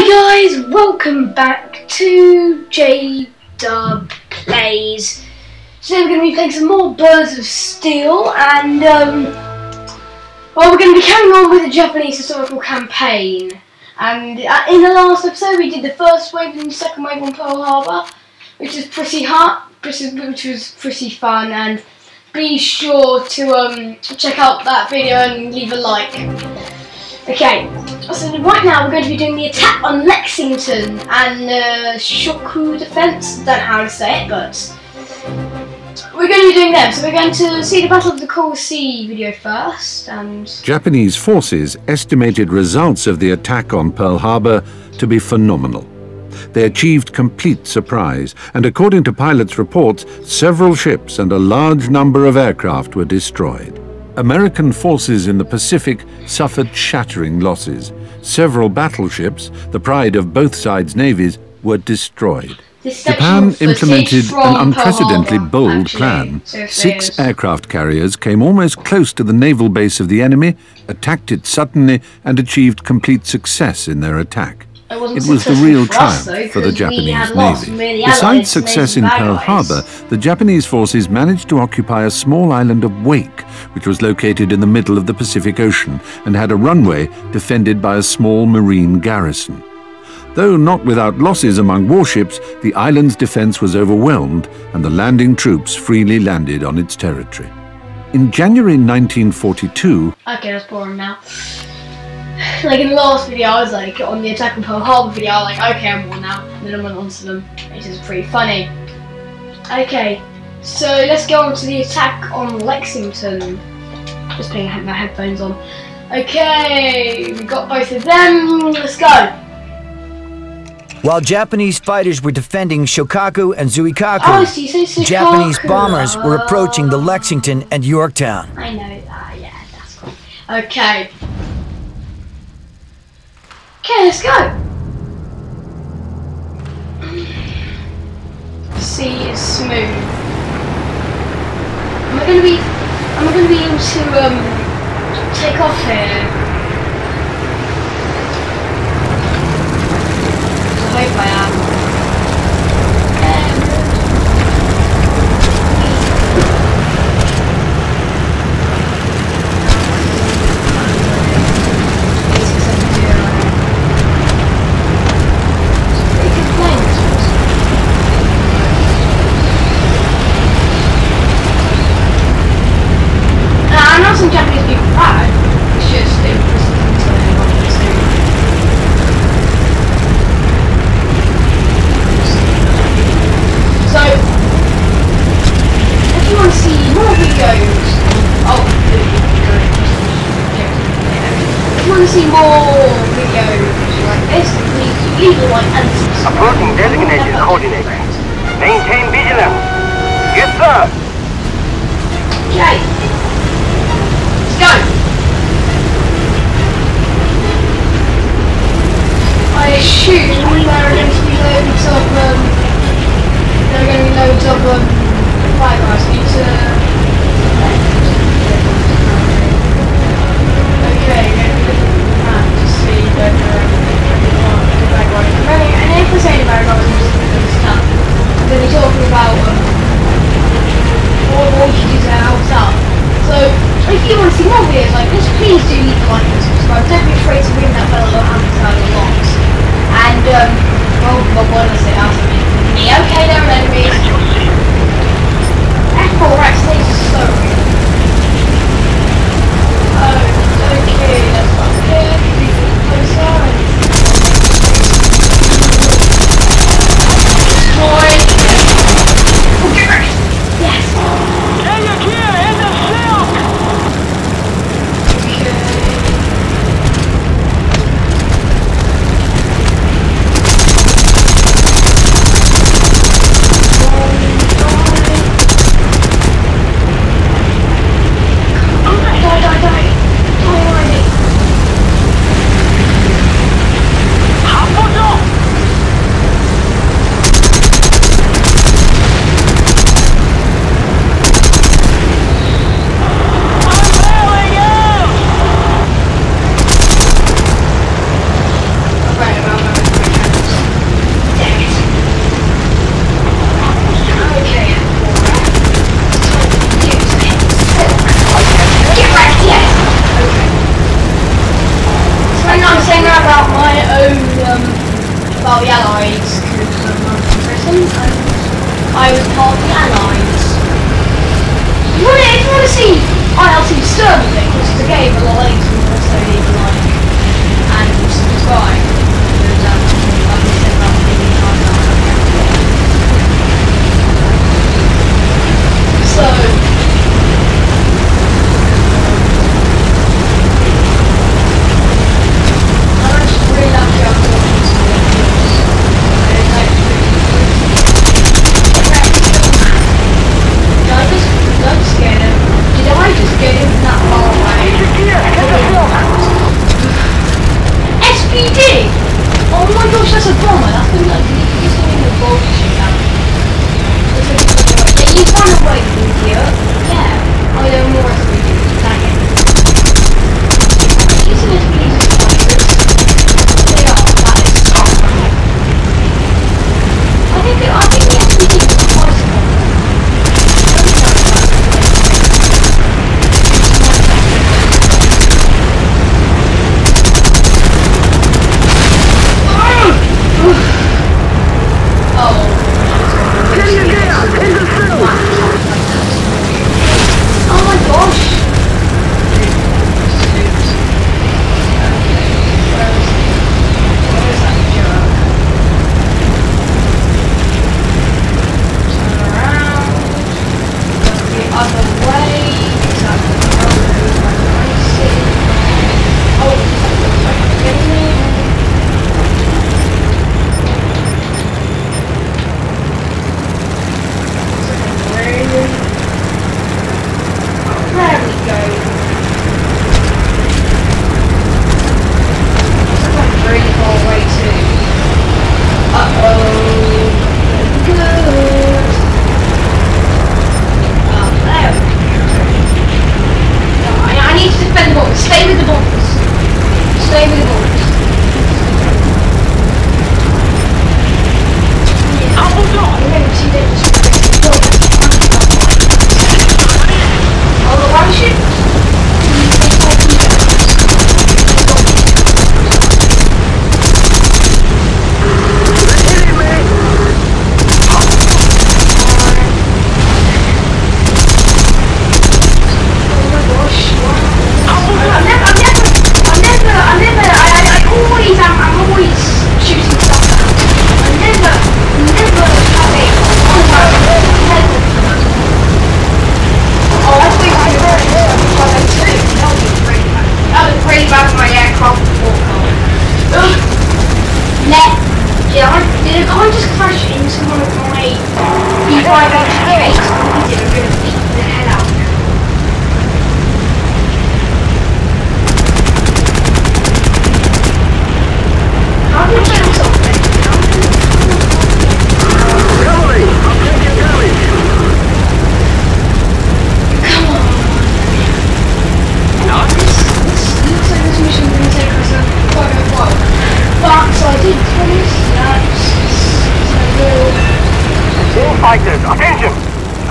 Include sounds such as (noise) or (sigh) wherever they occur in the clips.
Hi guys, welcome back to J Dub Plays. Today we're going to be playing some more Birds of Steel and um, well we're going to be carrying on with the Japanese historical campaign. And uh, in the last episode we did the first wave and the second wave on Pearl Harbor, which was pretty hard, which was pretty fun and be sure to um, check out that video and leave a like. Okay, so right now we're going to be doing the attack on Lexington and uh, Shoku defense. Don't know how to say it, but we're going to be doing them. So we're going to see the Battle of the Coral Sea video first. And Japanese forces estimated results of the attack on Pearl Harbor to be phenomenal. They achieved complete surprise, and according to pilots' reports, several ships and a large number of aircraft were destroyed. American forces in the Pacific suffered shattering losses. Several battleships, the pride of both sides' navies, were destroyed. Japan implemented an unprecedentedly bold actually, plan. Six aircraft carriers came almost close to the naval base of the enemy, attacked it suddenly, and achieved complete success in their attack. It was the real triumph though, for the Japanese Navy. Besides success in Pearl Harbor, the Japanese forces managed to occupy a small island of Wake, which was located in the middle of the Pacific Ocean and had a runway defended by a small marine garrison. Though not without losses among warships, the island's defense was overwhelmed and the landing troops freely landed on its territory. In January 1942... Okay, that's boring now (laughs) like in the last video, I was like on the Attack on Pearl Harbor video, I was like, okay, I'm more now, and then I went on to them, which is pretty funny. Okay, so let's go on to the attack on Lexington. Just putting my headphones on. Okay, we got both of them. Let's go. While Japanese fighters were defending Shokaku and Zuikaku, oh, so Japanese bombers were approaching the Lexington and Yorktown. I know that, yeah, that's cool. Okay. Okay, let's go. See, is smooth. Am I gonna be? Am I gonna be able to um take off here? I hope I am. it's more weird, like, this. please do leave a like and subscribe. Don't be afraid to ring that bell alarm inside the box. And, um, well, well what was it after me? Me, okay, there are enemies. Echo Rex, is so real. Oh, okay,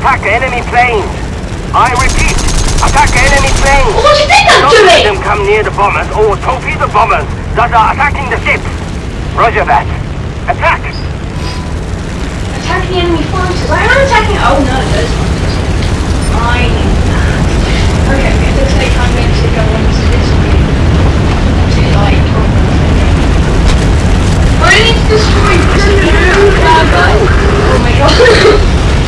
Attack enemy planes! I repeat, attack enemy planes! What do you think I'm Don't doing? let them come near the bombers or torpedo the bombers that are attacking the ships! Roger that! Attack! Attacking enemy fighters? I am attacking- oh no, those fighters. Fine. Okay, it looks like I'm going to go on to this way. To like... Need to destroy two new Oh my god. (laughs)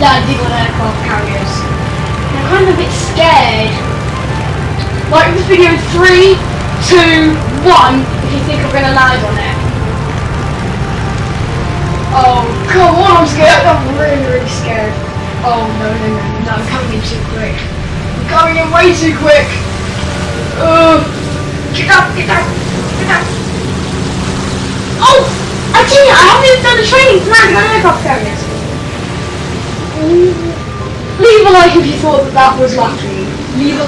done landing on aircraft carriers. I'm kind of a bit scared. Like this video in three, two, one, if you think I'm gonna land on it. Oh, come on, I'm scared. I'm really, really scared. Oh, no, no, no, no, I'm coming in too quick. I'm coming in way too quick. Uh, get up, get up, get up. Oh, I tell I haven't even done the training to land on aircraft carriers. Leave a like if you thought that that was lucky.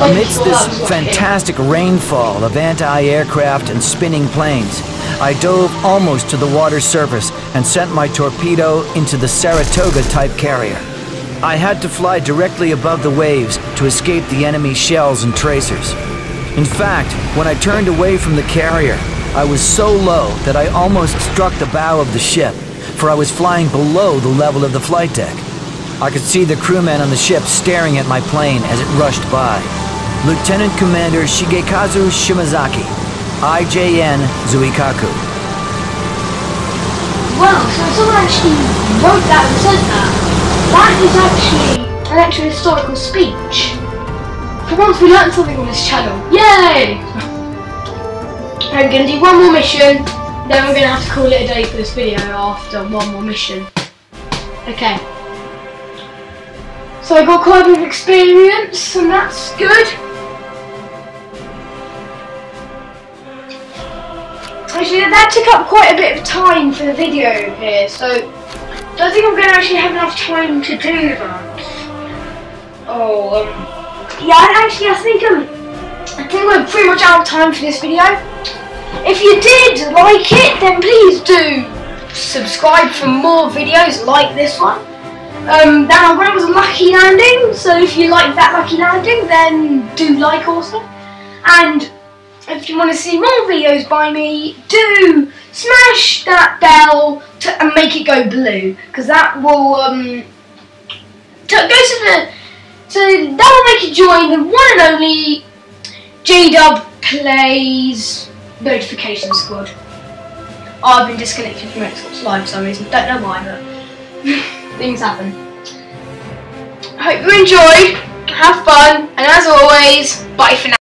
Amidst this fantastic rainfall of anti-aircraft and spinning planes, I dove almost to the water's surface and sent my torpedo into the Saratoga-type carrier. I had to fly directly above the waves to escape the enemy shells and tracers. In fact, when I turned away from the carrier, I was so low that I almost struck the bow of the ship, for I was flying below the level of the flight deck. I could see the crewmen on the ship staring at my plane as it rushed by. Lieutenant Commander Shigekazu Shimazaki, IJN Zuikaku. Well, so someone actually wrote that and said that. That is actually an actual historical speech. For once we learned something on this channel. Yay! I'm gonna do one more mission, then we're gonna have to call it a day for this video after one more mission. Okay. So I got quite a bit of experience, and that's good. Actually, that took up quite a bit of time for the video here, so I don't think I'm going to actually have enough time to do that. Oh, um, yeah, actually, I think um, I think we're pretty much out of time for this video. If you did like it, then please do subscribe for more videos like this one. Um, that was a lucky landing, so if you like that lucky landing, then do like also. And if you want to see more videos by me, do smash that bell to, and make it go blue, because that will um, go to the so that will make you join the one and only J-Dub Plays Notification Squad. I've been disconnected from Xbox Live for some reason, don't know why, but. (laughs) things happen. I hope you enjoyed, have fun, and as always, bye for now.